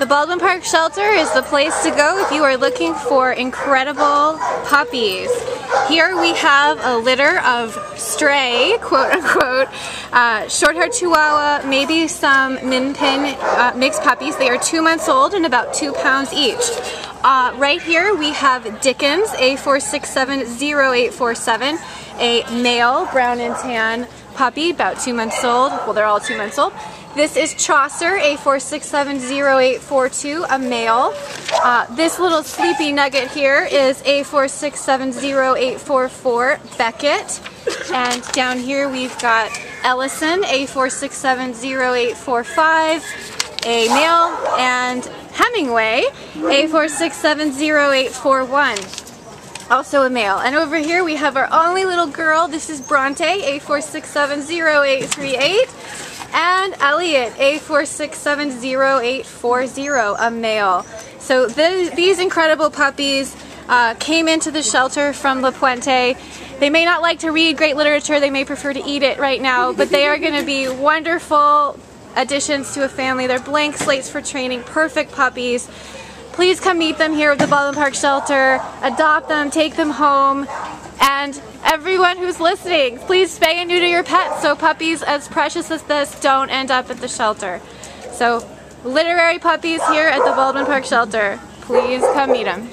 The Baldwin Park Shelter is the place to go if you are looking for incredible puppies. Here we have a litter of stray, quote unquote, uh, short-haired Chihuahua, maybe some Min Pin uh, mixed puppies. They are two months old and about two pounds each. Uh, right here we have Dickens A4670847, a male brown and tan puppy, about two months old. Well, they're all two months old. This is Chaucer, A4670842, a male. Uh, this little sleepy nugget here is A4670844, Beckett. And down here we've got Ellison, A4670845, a male, and Hemingway, A4670841 also a male. And over here we have our only little girl. This is Bronte, A4670838, and Eliot, A4670840, a male. So th these incredible puppies uh, came into the shelter from La Puente. They may not like to read great literature, they may prefer to eat it right now, but they are going to be wonderful additions to a family. They're blank slates for training, perfect puppies. Please come meet them here at the Baldwin Park Shelter. Adopt them, take them home, and everyone who's listening, please spay and neuter your pets so puppies as precious as this don't end up at the shelter. So, literary puppies here at the Baldwin Park Shelter. Please come meet them.